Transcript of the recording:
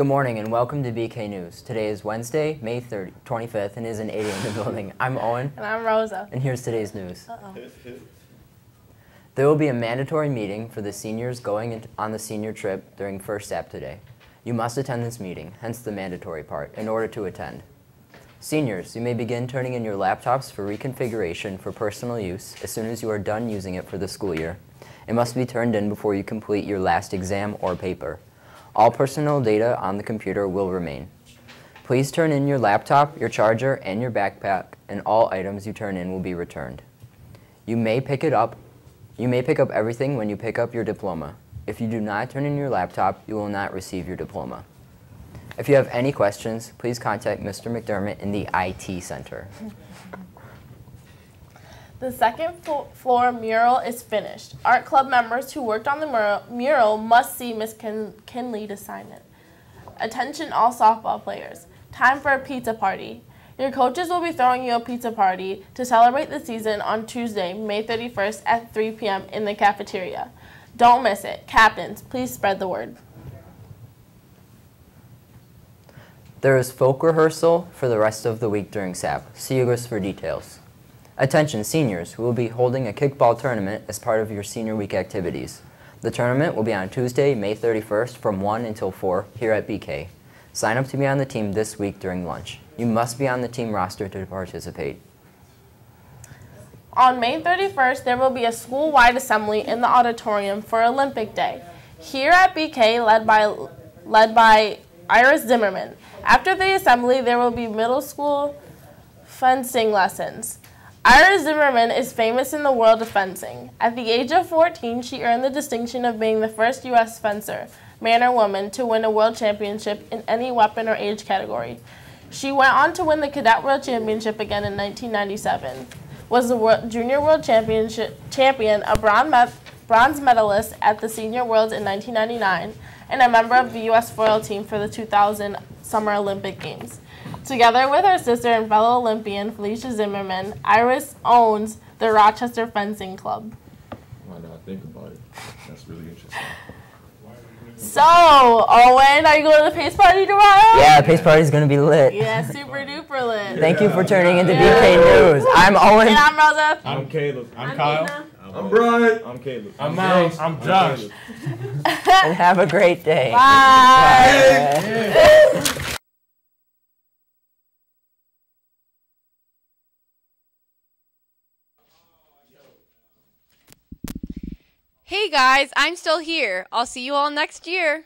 Good morning and welcome to BK News. Today is Wednesday, May 30, 25th, and it is an 8 a.m. in the building. I'm Owen, And I'm Rosa. and here's today's news. Uh-oh. There will be a mandatory meeting for the seniors going on the senior trip during First App today. You must attend this meeting, hence the mandatory part, in order to attend. Seniors, you may begin turning in your laptops for reconfiguration for personal use as soon as you are done using it for the school year. It must be turned in before you complete your last exam or paper. All personal data on the computer will remain. Please turn in your laptop, your charger, and your backpack, and all items you turn in will be returned. You may pick it up. You may pick up everything when you pick up your diploma. If you do not turn in your laptop, you will not receive your diploma. If you have any questions, please contact Mr. McDermott in the IT Center. The second flo- floor mural is finished. Art club members who worked on the mural, mural must see Miss Kin- Kinley to sign it. Attention all softball players. Time for a pizza party. Your coaches will be throwing you a pizza party to celebrate the season on Tuesday, May 31st at 3 p.m. in the cafeteria. Don't miss it. Captains, please spread the word. There is folk rehearsal for the rest of the week during SAP. See you guys for details. Attention seniors, we will be holding a kickball tournament as part of your senior week activities. The tournament will be on Tuesday, May 31st from 1 until 4 here at BK. Sign up to be on the team this week during lunch. You must be on the team roster to participate. On May 31st, there will be a school-wide assembly in the auditorium for Olympic Day. Here at BK, led by led by Iris Zimmerman. After the assembly, there will be middle school fencing lessons. Iris Zimmerman is famous in the world of fencing. At the age of 14, she earned the distinction of being the first U.S. fencer, man or woman, to win a world championship in any weapon or age category. She went on to win the Cadet World Championship again in 1997 was the World, Junior World Championship champion, a bronze, bronze medalist at the Senior Worlds in 1999, and a member of the U.S. foil team for the 2000 Summer Olympic Games. Together with her sister and fellow Olympian Felicia Zimmerman, Iris owns the Rochester Fencing Club. Why not think about it? That's really interesting. So, Owen, are you going to the pace party tomorrow? Yeah, the pace party is going to be lit. Yeah, super duper lit. Thank you for turning into Yeah. BK News. I'm Owen. And I'm Rosa. I'm Caleb. I'm Kyle. Nina. I'm Brian. I'm Caleb. I'm Miles. I'm Josh. And have a great day. Bye. Bye. Hey guys, I'm still here. I'll see you all next year.